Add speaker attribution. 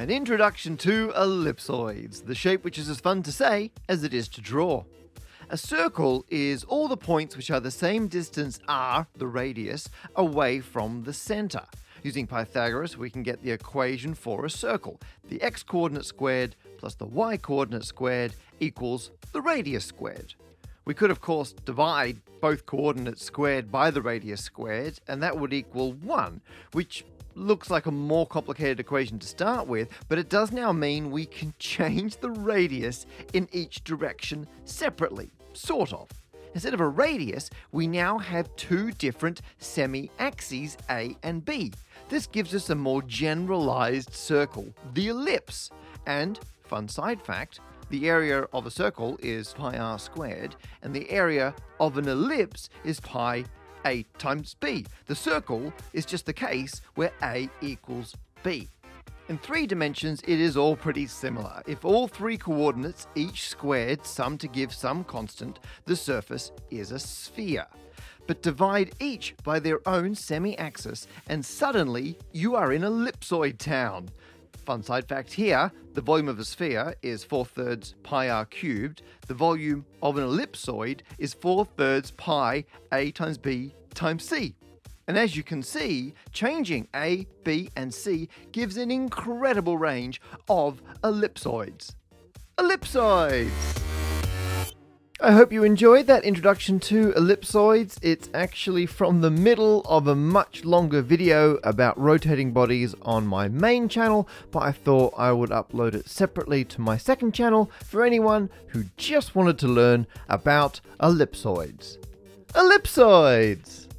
Speaker 1: An introduction to ellipsoids, the shape which is as fun to say as it is to draw. A circle is all the points which are the same distance r, the radius, away from the centre. Using Pythagoras, we can get the equation for a circle. The x coordinate squared plus the y coordinate squared equals the radius squared. We could, of course, divide both coordinates squared by the radius squared, and that would equal 1, which looks like a more complicated equation to start with, but it does now mean we can change the radius in each direction separately, sort of. Instead of a radius, we now have two different semi-axes A and B. This gives us a more generalized circle, the ellipse. And, fun side fact, the area of a circle is pi r squared, and the area of an ellipse is pi a times b. The circle is just the case where a equals b. In three dimensions, it is all pretty similar. If all three coordinates, each squared, sum to give some constant, the surface is a sphere. But divide each by their own semi axis, and suddenly you are in ellipsoid town. Fun side fact here the volume of a sphere is 4 thirds pi r cubed. The volume of an ellipsoid is 4 thirds pi a times b times c. And as you can see, changing A, B, and C gives an incredible range of ellipsoids. Ellipsoids! I hope you enjoyed that introduction to ellipsoids. It's actually from the middle of a much longer video about rotating bodies on my main channel, but I thought I would upload it separately to my second channel for anyone who just wanted to learn about ellipsoids. Ellipsoids!